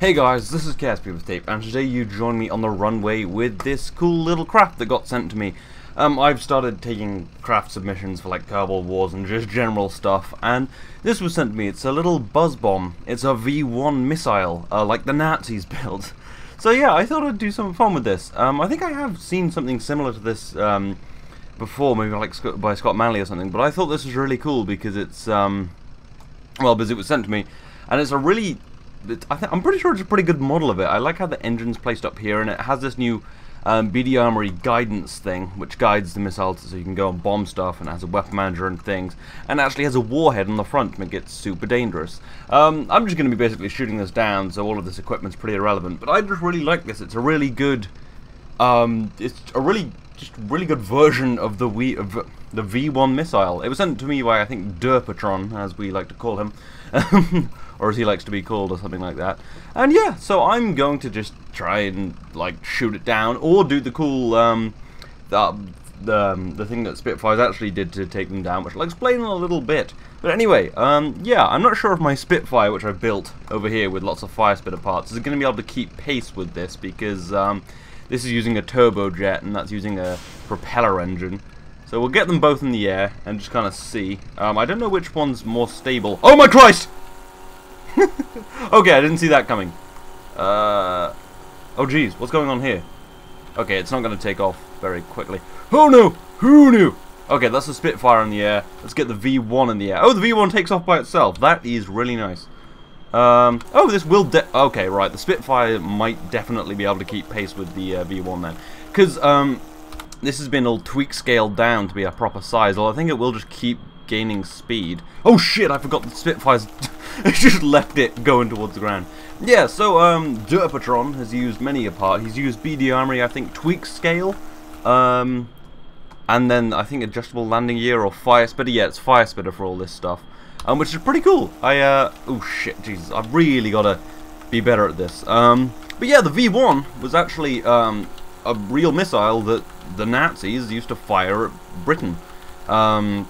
Hey guys, this is Caspian with Tape, and today you join me on the runway with this cool little craft that got sent to me. Um, I've started taking craft submissions for like Kerbal Wars and just general stuff, and this was sent to me. It's a little buzz bomb. It's a V1 missile, uh, like the Nazis built. So yeah, I thought I'd do some fun with this. Um, I think I have seen something similar to this um, before, maybe like by Scott Manley or something, but I thought this was really cool because it's, um, well, because it was sent to me, and it's a really I am pretty sure it's a pretty good model of it. I like how the engine's placed up here, and it has this new um, BD Armory guidance thing, which guides the missiles so you can go and bomb stuff, and has a weapon manager and things, and actually has a warhead on the front to it super dangerous. Um, I'm just going to be basically shooting this down, so all of this equipment's pretty irrelevant, but I just really like this. It's a really good, um, it's a really, just really good version of the we of the V1 missile. It was sent to me by, I think, Derpatron, as we like to call him. or as he likes to be called, or something like that. And yeah, so I'm going to just try and like shoot it down, or do the cool um, um, the thing that Spitfires actually did to take them down, which I'll explain in a little bit. But anyway, um, yeah, I'm not sure if my Spitfire, which I built over here with lots of fire spitter parts, is going to be able to keep pace with this because um, this is using a turbojet and that's using a propeller engine. So we'll get them both in the air and just kind of see. Um, I don't know which one's more stable. Oh my Christ! okay, I didn't see that coming. Uh, oh geez, what's going on here? Okay, it's not going to take off very quickly. Oh no! Who knew? Okay, that's a Spitfire in the air. Let's get the V1 in the air. Oh, the V1 takes off by itself. That is really nice. Um, oh, this will Okay, right. The Spitfire might definitely be able to keep pace with the uh, V1 then. Because um, this has been all tweak scaled down to be a proper size. Well, I think it will just keep gaining speed. Oh shit, I forgot the Spitfire's just left it going towards the ground. Yeah, so um, Derpatron has used many a part. He's used BD Armory, I think, tweak scale, um, and then I think adjustable landing gear or fire spitter. Yeah, it's fire spitter for all this stuff, um, which is pretty cool. I uh, oh shit, Jesus, I've really got to be better at this. Um, but yeah, the V1 was actually um, a real missile that the Nazis used to fire at Britain. Um,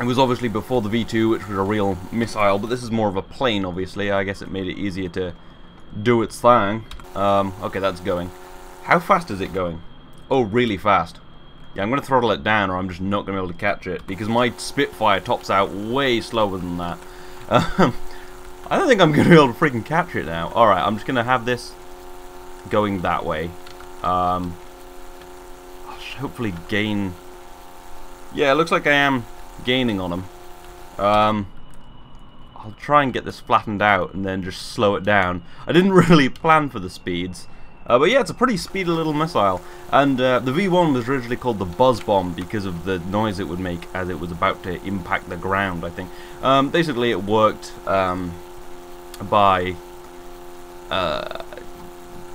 it was obviously before the V2, which was a real missile, but this is more of a plane, obviously. I guess it made it easier to do its thing. Um, okay, that's going. How fast is it going? Oh, really fast. Yeah, I'm going to throttle it down, or I'm just not going to be able to catch it, because my Spitfire tops out way slower than that. Um, I don't think I'm going to be able to freaking catch it now. Alright, I'm just going to have this going that way. Um, hopefully gain... Yeah, it looks like I am gaining on him. Um, I'll try and get this flattened out and then just slow it down. I didn't really plan for the speeds. Uh, but yeah, it's a pretty speedy little missile. And uh, the V1 was originally called the Buzz Bomb because of the noise it would make as it was about to impact the ground, I think. Um, basically, it worked um, by... Uh,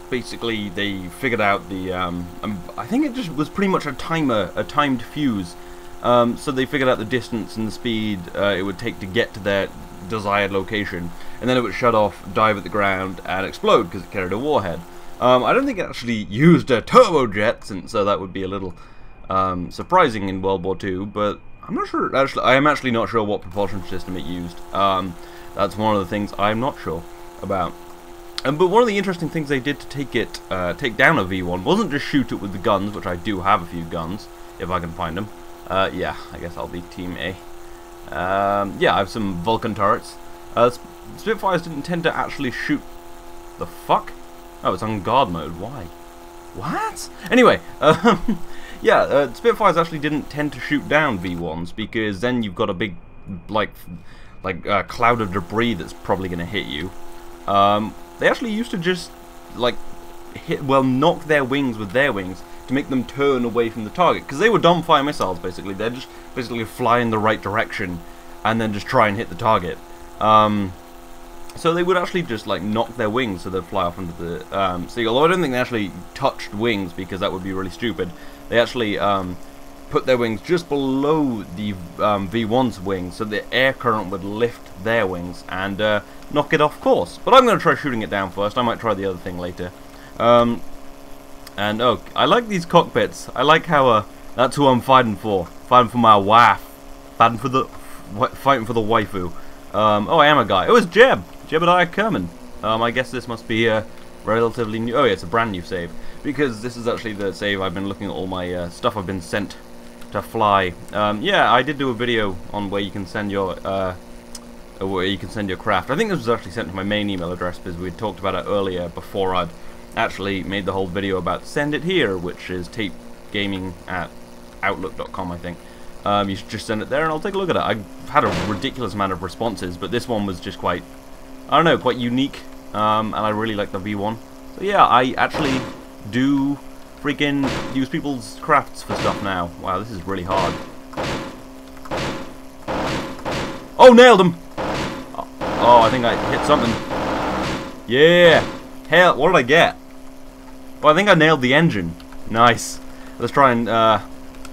basically, they figured out the... Um, um, I think it just was pretty much a timer, a timed fuse um, so they figured out the distance and the speed uh, it would take to get to their desired location, and then it would shut off, dive at the ground, and explode because it carried a warhead. Um, I don't think it actually used a turbojet, since so that would be a little um, surprising in World War II, but I'm not sure, actually, I am actually not sure what propulsion system it used. Um, that's one of the things I'm not sure about. Um, but one of the interesting things they did to take it, uh, take down a V1 wasn't just shoot it with the guns, which I do have a few guns, if I can find them. Uh, yeah, I guess I'll be Team A. Um, yeah, I have some Vulcan turrets. Uh, Spitfires didn't tend to actually shoot... The fuck? Oh, it's on guard mode. Why? What? Anyway, um, yeah, uh, Spitfires actually didn't tend to shoot down V1s because then you've got a big, like, like uh, cloud of debris that's probably going to hit you. Um, they actually used to just, like, hit, well, knock their wings with their wings to make them turn away from the target. Because they were dumbfire missiles, basically. They're just basically fly in the right direction and then just try and hit the target. Um, so they would actually just like knock their wings so they'd fly off into the um, sea. Although I don't think they actually touched wings because that would be really stupid. They actually um, put their wings just below the um, V1's wings so the air current would lift their wings and uh, knock it off course. But I'm going to try shooting it down first. I might try the other thing later. Um, and oh, I like these cockpits. I like how uh, that's who I'm fighting for. Fighting for my wife. Fighting for the fighting for the waifu. Um, oh, I am a guy. It was Jeb. Jebediah Kerman. Um, I guess this must be a relatively new... Oh, yeah, it's a brand new save. Because this is actually the save I've been looking at all my uh, stuff I've been sent to fly. Um, yeah, I did do a video on where you can send your... Uh, where you can send your craft. I think this was actually sent to my main email address because we talked about it earlier before I'd actually made the whole video about send it here, which is tapegaming at outlook.com, I think. Um, you should just send it there and I'll take a look at it. I've had a ridiculous amount of responses, but this one was just quite, I don't know, quite unique, um, and I really like the V1. So yeah, I actually do freaking use people's crafts for stuff now. Wow, this is really hard. Oh, nailed him! Oh, I think I hit something. Yeah! Hell, what did I get? Well, I think I nailed the engine. Nice. Let's try and, uh,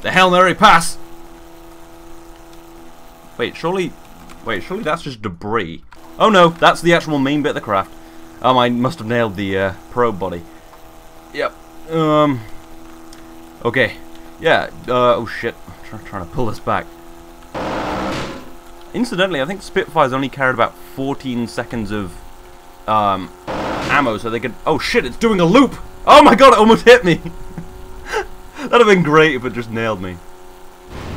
the Hail Mary pass! Wait, surely... Wait, surely that's just debris. Oh no, that's the actual main bit of the craft. Um, I must have nailed the uh, probe body. Yep. Um. Okay. Yeah. Uh, oh shit. I'm try trying to pull this back. Incidentally, I think Spitfires only carried about 14 seconds of um, ammo, so they could... Oh shit, it's doing a loop! Oh my god, it almost hit me! That'd have been great if it just nailed me.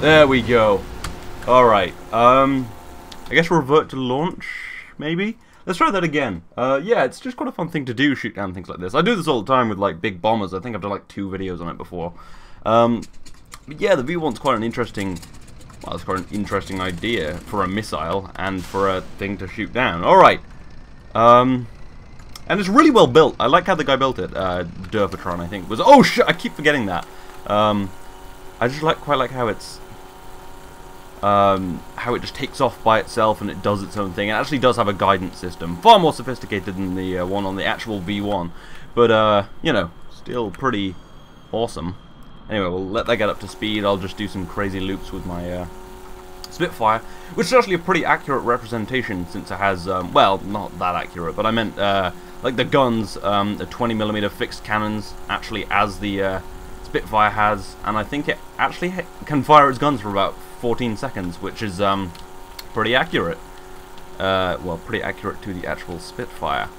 There we go. Alright, um, I guess we'll revert to launch, maybe? Let's try that again. Uh, yeah, it's just quite a fun thing to do, shoot down things like this. I do this all the time with, like, big bombers. I think I've done, like, two videos on it before. Um, but yeah, the V1's quite an interesting, well, it's quite an interesting idea for a missile and for a thing to shoot down. Alright. Um, and it's really well built. I like how the guy built it. Uh, I think, was... Oh, shit, I keep forgetting that. Um, I just like quite like how it's um, how it just takes off by itself and it does its own thing. It actually does have a guidance system, far more sophisticated than the uh, one on the actual V1, but uh, you know, still pretty awesome. Anyway, we'll let that get up to speed. I'll just do some crazy loops with my uh, Spitfire, which is actually a pretty accurate representation since it has, um, well, not that accurate, but I meant uh, like the guns, um, the 20mm fixed cannons, actually as the uh, Spitfire has, and I think it actually can fire its guns for about 14 seconds, which is um, pretty accurate. Uh, well, pretty accurate to the actual Spitfire.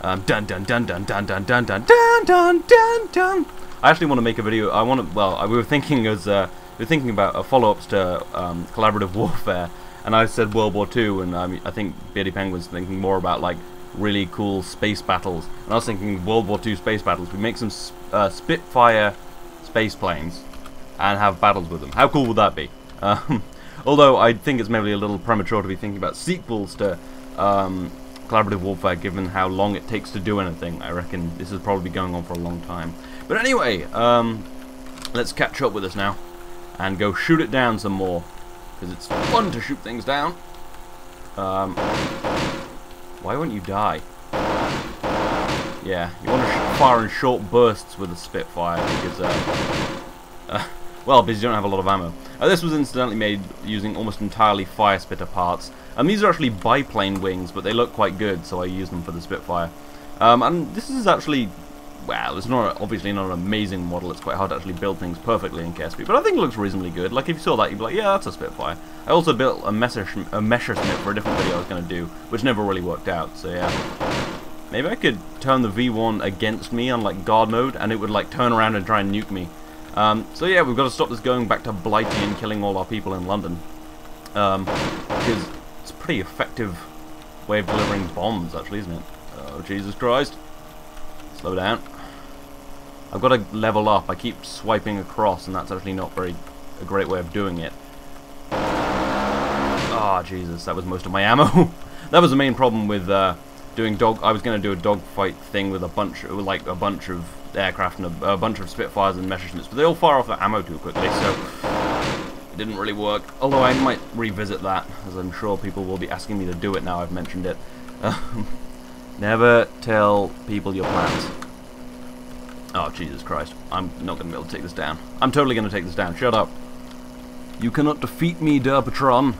Um, dun dun dun dun dun dun dun dun dun dun dun dun. I actually want to make a video. I want to. Well, we were thinking as uh, we were thinking about uh, follow-ups to um, collaborative warfare, and I said World War II, and um, I think Beardy Penguin's thinking more about like really cool space battles, and I was thinking World War II space battles. We make some uh, Spitfire space planes and have battles with them. How cool would that be? Um, although I think it's maybe a little premature to be thinking about sequels to um, Collaborative Warfare, given how long it takes to do anything. I reckon this is probably going on for a long time. But anyway, um, let's catch up with us now and go shoot it down some more because it's fun to shoot things down. Um, why won't you die? Yeah, you want to fire in short bursts with a Spitfire because, uh, uh, well, because you don't have a lot of ammo. Uh, this was incidentally made using almost entirely Fire Spitter parts. And these are actually biplane wings, but they look quite good, so I use them for the Spitfire. Um, and this is actually, well, it's not obviously not an amazing model. It's quite hard to actually build things perfectly in KSP, but I think it looks reasonably good. Like, if you saw that, you'd be like, yeah, that's a Spitfire. I also built a, a Messerschmitt for a different video I was going to do, which never really worked out, so yeah. Maybe I could turn the V1 against me on, like, guard mode, and it would, like, turn around and try and nuke me. Um, so yeah, we've got to stop this going back to Blighty and killing all our people in London. Um, because it's a pretty effective way of delivering bombs, actually, isn't it? Oh, Jesus Christ. Slow down. I've got to level up. I keep swiping across, and that's actually not very a great way of doing it. Ah, oh, Jesus, that was most of my ammo. that was the main problem with uh, doing dog. I was going to do a dogfight thing with a bunch, of, like a bunch of aircraft and a, a bunch of Spitfires and Messerschmitts, but they all fire off their ammo too quickly, so it didn't really work. Although I might revisit that, as I'm sure people will be asking me to do it now I've mentioned it. never tell people your plans. Oh, Jesus Christ. I'm not going to be able to take this down. I'm totally going to take this down. Shut up. You cannot defeat me, Derpatron.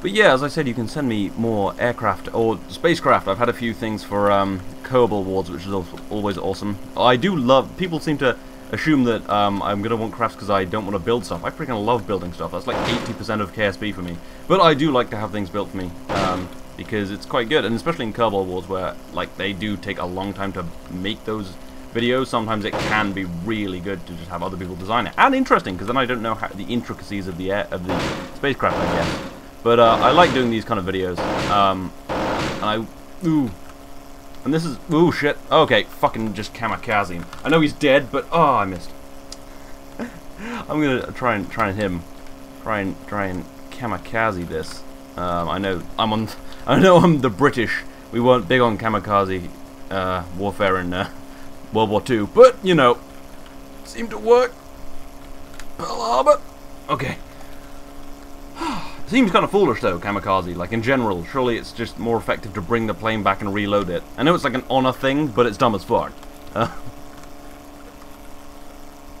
But yeah, as I said, you can send me more aircraft or spacecraft. I've had a few things for um, Kerbal Wars, which is always awesome. I do love... People seem to assume that um, I'm going to want crafts because I don't want to build stuff. I freaking love building stuff. That's like 80% of KSP for me. But I do like to have things built for me. Um, because it's quite good, and especially in Kerbal Wars where like they do take a long time to make those videos. Sometimes it can be really good to just have other people design it, and interesting because then I don't know how, the intricacies of the air, of the spacecraft, I guess. But uh, I like doing these kind of videos, um, and I ooh. And this is... Ooh, shit. Okay, fucking just kamikaze him. I know he's dead, but... Oh, I missed. I'm gonna try and try and him. Try and try and kamikaze this. Um, I know I'm on. I know I'm the British. We weren't big on kamikaze uh, warfare in uh, World War Two, but you know, seemed to work. Pearl Harbor. Okay. Seems kind of foolish though, kamikaze. Like in general, surely it's just more effective to bring the plane back and reload it. I know it's like an honor thing, but it's dumb as fuck. Uh,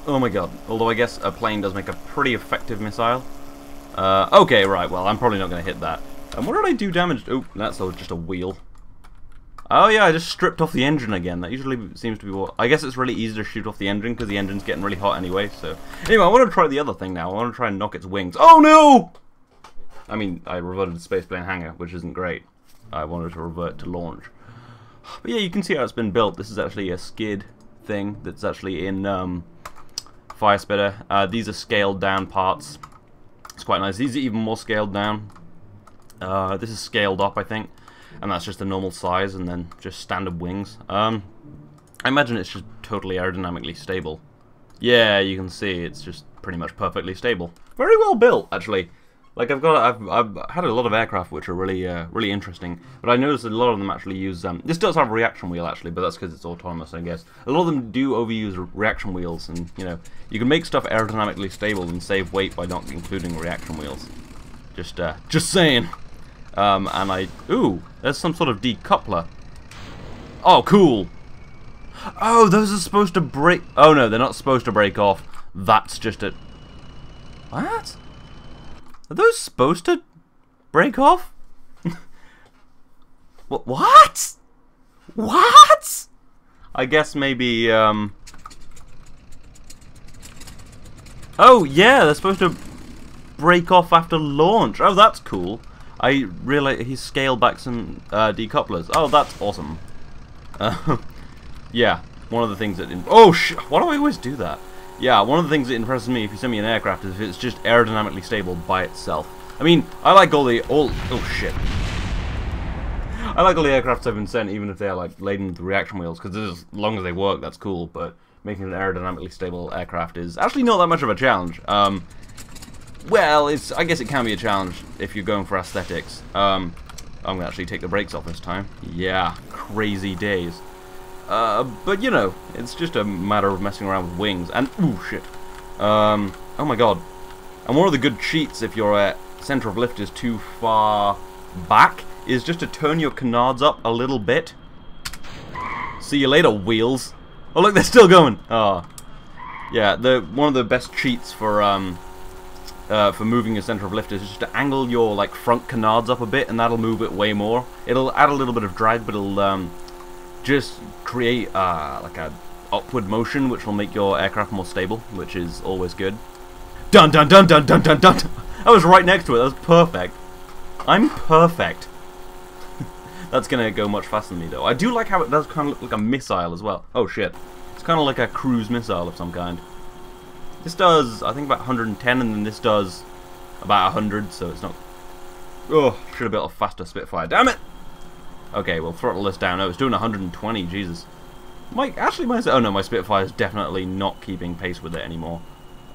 oh my god. Although I guess a plane does make a pretty effective missile. Uh, okay, right, well, I'm probably not going to hit that. And what did I do damage? Oh, that's just a wheel. Oh yeah, I just stripped off the engine again. That usually seems to be what... I guess it's really easy to shoot off the engine because the engine's getting really hot anyway, so... Anyway, I want to try the other thing now. I want to try and knock its wings. Oh no! I mean, I reverted to spaceplane hangar, which isn't great. I wanted to revert to launch. But yeah, you can see how it's been built. This is actually a skid thing that's actually in um, Firespitter. Uh, these are scaled down parts. It's quite nice. These are even more scaled down. Uh, this is scaled up, I think. And that's just a normal size and then just standard wings. Um, I imagine it's just totally aerodynamically stable. Yeah, you can see it's just pretty much perfectly stable. Very well built, actually. Like I've got, I've, I've had a lot of aircraft which are really, uh, really interesting. But I noticed a lot of them actually use. Um, this does have a reaction wheel actually, but that's because it's autonomous, I guess. A lot of them do overuse reaction wheels, and you know, you can make stuff aerodynamically stable and save weight by not including reaction wheels. Just, uh, just saying. Um, and I, ooh, there's some sort of decoupler. Oh, cool. Oh, those are supposed to break. Oh no, they're not supposed to break off. That's just a. What? Are those supposed to break off? what? What? I guess maybe, um... Oh, yeah, they're supposed to break off after launch. Oh, that's cool. I realize he's scaled back some uh, decouplers. Oh, that's awesome. Uh, yeah, one of the things that... oh, sh why do I always do that? Yeah, one of the things that impresses me if you send me an aircraft is if it's just aerodynamically stable by itself. I mean, I like all the all oh shit. I like all the aircrafts I've been sent, even if they're like laden with reaction wheels, because as long as they work, that's cool. But making an aerodynamically stable aircraft is actually not that much of a challenge. Um, well, it's I guess it can be a challenge if you're going for aesthetics. Um, I'm gonna actually take the brakes off this time. Yeah, crazy days. Uh, but you know, it's just a matter of messing around with wings. And ooh, shit. Um, oh my god. And one of the good cheats if your uh, center of lift is too far back is just to turn your canards up a little bit. See you later, wheels. Oh look, they're still going. Oh, yeah. The one of the best cheats for um uh, for moving your center of lift is just to angle your like front canards up a bit, and that'll move it way more. It'll add a little bit of drag, but it'll um just create uh, like a upward motion which will make your aircraft more stable, which is always good. Dun dun dun dun dun dun dun! I was right next to it, that was perfect. I'm perfect. That's gonna go much faster than me though. I do like how it does kind of look like a missile as well. Oh shit. It's kind of like a cruise missile of some kind. This does, I think about 110 and then this does about 100, so it's not... Oh, should have built a faster Spitfire. Damn it! Okay, we'll throttle this down. Oh, it's doing 120. Jesus. My actually, my oh no, my Spitfire is definitely not keeping pace with it anymore.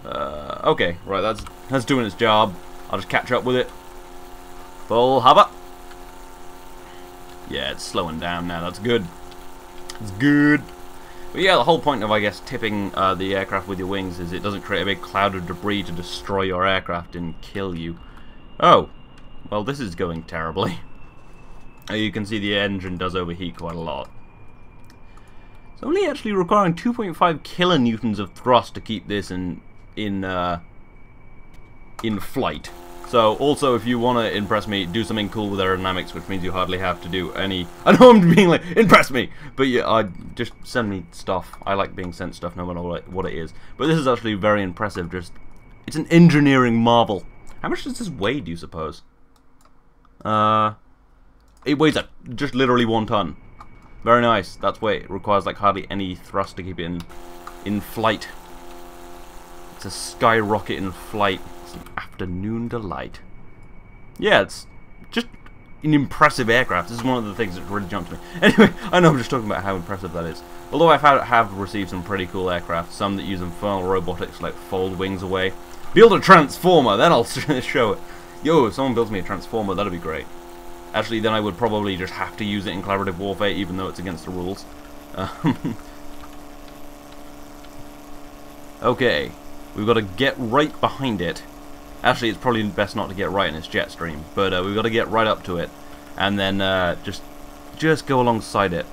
Uh, okay, right, that's that's doing its job. I'll just catch up with it. Full hover. Yeah, it's slowing down now. That's good. It's good. But yeah, the whole point of, I guess, tipping uh, the aircraft with your wings is it doesn't create a big cloud of debris to destroy your aircraft and kill you. Oh, well, this is going terribly. Uh, you can see the engine does overheat quite a lot. It's only actually requiring 2.5 kilonewtons of thrust to keep this in in uh, in flight. So also, if you want to impress me, do something cool with aerodynamics, which means you hardly have to do any... I know I'm being like, impress me! But yeah, I just send me stuff. I like being sent stuff no matter what what it is. But this is actually very impressive. Just, It's an engineering marvel. How much does this weigh, do you suppose? Uh, it weighs just literally one ton. Very nice. That's why it requires like hardly any thrust to keep it in in flight. It's a skyrocket in flight. It's an afternoon delight. Yeah, it's just an impressive aircraft. This is one of the things that really jumped to me. Anyway, I know I'm just talking about how impressive that is. Although I've have received some pretty cool aircraft, some that use infernal robotics like fold wings away. Build a transformer, then I'll show it. Yo, if someone builds me a transformer, that'd be great. Actually, then I would probably just have to use it in collaborative warfare, even though it's against the rules. Um, okay, we've got to get right behind it. Actually, it's probably best not to get right in its jet stream, but uh, we've got to get right up to it, and then uh, just just go alongside it.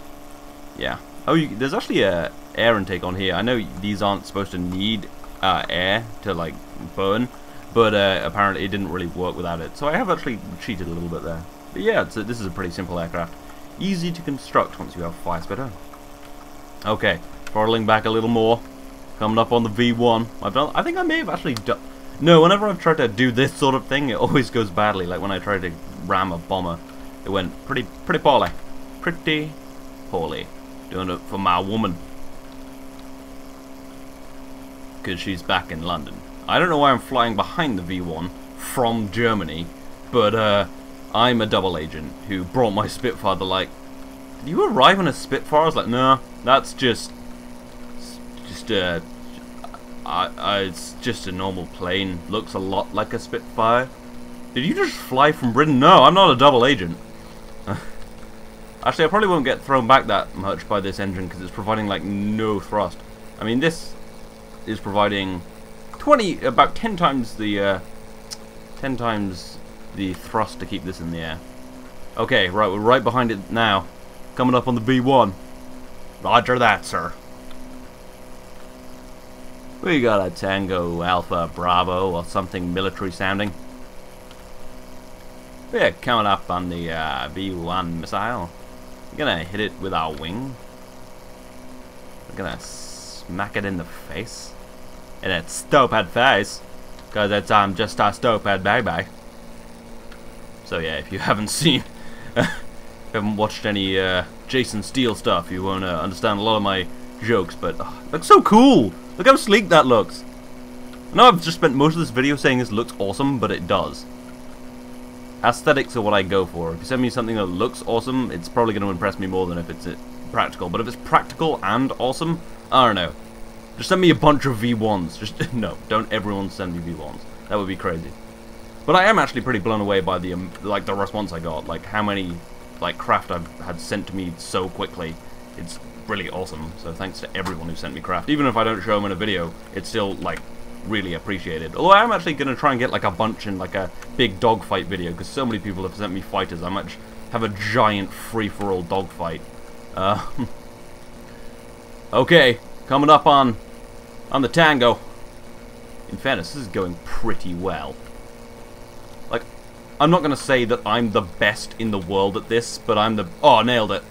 Yeah. Oh, you, there's actually a air intake on here. I know these aren't supposed to need uh, air to like burn, but uh, apparently it didn't really work without it. So I have actually cheated a little bit there. But yeah, a, this is a pretty simple aircraft. Easy to construct once you have fire spitter. Okay, throttling back a little more. Coming up on the V1. I've done. I think I may have actually done. No, whenever I've tried to do this sort of thing, it always goes badly. Like when I tried to ram a bomber, it went pretty, pretty poorly. Pretty poorly. Doing it for my woman. Because she's back in London. I don't know why I'm flying behind the V1 from Germany, but uh, I'm a double agent who brought my Spitfire. They're like, did you arrive on a Spitfire? I was like, no, that's just, just uh, I, I, it's just a normal plane. Looks a lot like a Spitfire. Did you just fly from Britain? No, I'm not a double agent. Actually, I probably won't get thrown back that much by this engine because it's providing like no thrust. I mean, this is providing 20, about 10 times the, uh, 10 times the thrust to keep this in the air. Okay, right, we're right behind it now. Coming up on the V1. Roger that, sir. We got a Tango Alpha Bravo or something military sounding. We're coming up on the uh, V1 missile. We're gonna hit it with our wing. We're gonna smack it in the face. In its stupid face. Cause it's um just a stupid baby. So yeah, if you haven't seen, haven't watched any uh, Jason Steele stuff, you won't uh, understand a lot of my jokes. But oh, looks so cool. Look how sleek that looks. I know I've just spent most of this video saying this looks awesome, but it does. Aesthetics are what I go for. If you send me something that looks awesome, it's probably going to impress me more than if it's uh, practical. But if it's practical and awesome, I don't know. Just send me a bunch of V1s. Just no, don't everyone send me V1s. That would be crazy. But I am actually pretty blown away by the um, like the response I got. Like how many like craft I've had sent to me so quickly. It's really awesome. So thanks to everyone who sent me craft. Even if I don't show them in a video, it's still like really appreciated. Although I'm actually going to try and get like a bunch in like a big dogfight video because so many people have sent me fighters. I might have a giant free-for-all dogfight. Uh, okay, coming up on on the Tango. In fairness, this is going pretty well. I'm not going to say that I'm the best in the world at this, but I'm the... Oh, nailed it.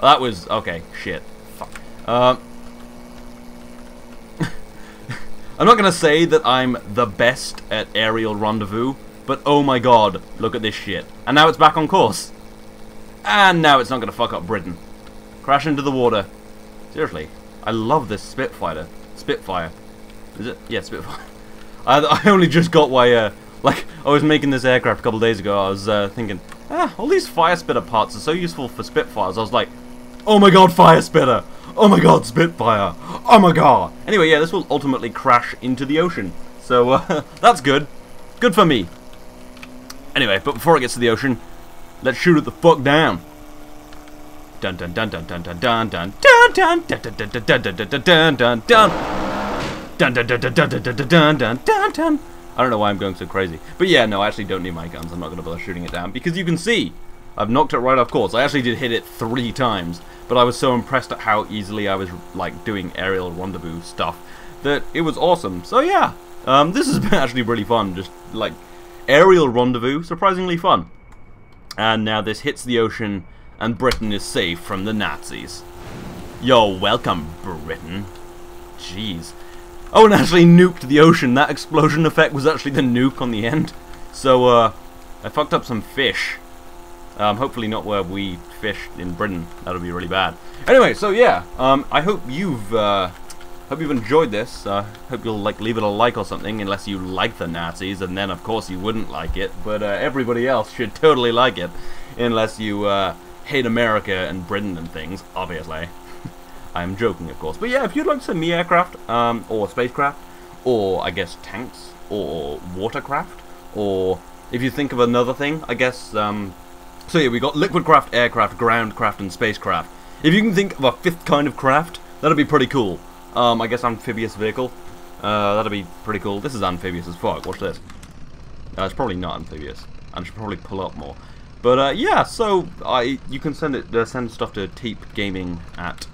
that was... Okay, shit. Fuck. Uh, I'm not going to say that I'm the best at aerial rendezvous, but oh my god, look at this shit. And now it's back on course. And now it's not going to fuck up Britain. Crash into the water. Seriously, I love this Spitfire. Spitfire. Is it? Yeah, Spitfire. I, I only just got why, uh, like, I was making this aircraft a couple days ago, I was uh, thinking, ah, all these fire spitter parts are so useful for Spitfires. I was like, oh my god, fire spitter! Oh my god, Spitfire! Oh my god! Anyway, yeah, this will ultimately crash into the ocean. So, uh, that's good. Good for me. Anyway, but before it gets to the ocean, let's shoot it the fuck down. Dun dun dun dun dun dun dun dun dun dun dun dun dun dun dun dun dun dun dun Dun dun dun dun dun dun dun dun dun dun. I don't know why I'm going so crazy. But yeah, no, I actually don't need my guns. I'm not going to bother shooting it down. Because you can see, I've knocked it right off course. I actually did hit it three times. But I was so impressed at how easily I was, like, doing aerial rendezvous stuff. That it was awesome. So yeah, um, this has been actually really fun. Just, like, aerial rendezvous. Surprisingly fun. And now this hits the ocean, and Britain is safe from the Nazis. You're welcome, Britain. Jeez. Oh, and actually nuked the ocean. That explosion effect was actually the nuke on the end. So, uh, I fucked up some fish. Um, hopefully not where we fish in Britain. That'll be really bad. Anyway, so yeah, um, I hope you've uh, hope you've enjoyed this. Uh, hope you'll like leave it a like or something, unless you like the Nazis, and then of course you wouldn't like it. But uh, everybody else should totally like it, unless you uh, hate America and Britain and things. Obviously, I'm joking, of course. But yeah, if you'd like send me aircraft um, or spacecraft, or I guess tanks or watercraft, or if you think of another thing, I guess. Um, so yeah, we got liquid craft, aircraft, ground craft, and spacecraft. If you can think of a fifth kind of craft, that'd be pretty cool. Um, I guess amphibious vehicle. Uh, that'd be pretty cool. This is amphibious as fuck. Watch this. Uh, it's probably not amphibious. I should probably pull up more. But uh, yeah, so I you can send it uh, send stuff to tapegaming at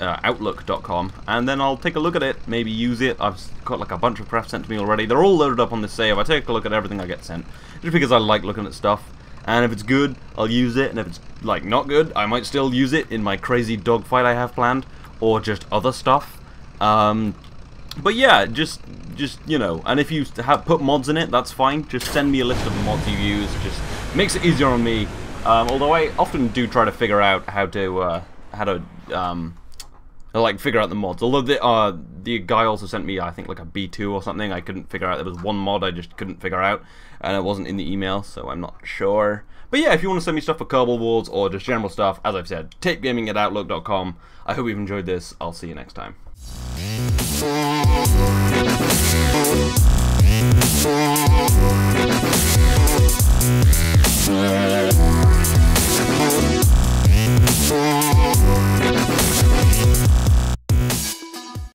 uh, outlook.com and then I'll take a look at it, maybe use it. I've got like a bunch of craft sent to me already. They're all loaded up on this save. I take a look at everything I get sent just because I like looking at stuff. And if it's good, I'll use it. And if it's like not good, I might still use it in my crazy dogfight I have planned, or just other stuff. Um, but yeah, just just you know, and if you have put mods in it, that's fine. Just send me a list of mods you use. Just makes it easier on me. Um, although I often do try to figure out how to uh, how to um, like figure out the mods. Although the uh, the guy also sent me I think like a B2 or something. I couldn't figure out there was one mod I just couldn't figure out, and it wasn't in the email, so I'm not sure. But yeah, if you want to send me stuff for Kerbal Wars or just general stuff, as I've said, tapegaming at outlook.com. I hope you've enjoyed this. I'll see you next time.